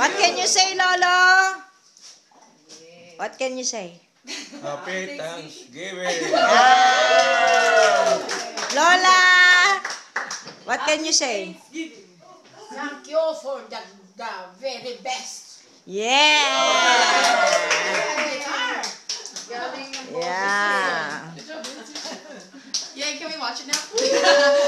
What can you say, Lolo? What can you say? Happy Thanksgiving! Lola! What can you say? Thank you for the, the very best. Yeah. yeah. yeah, can we watch it now?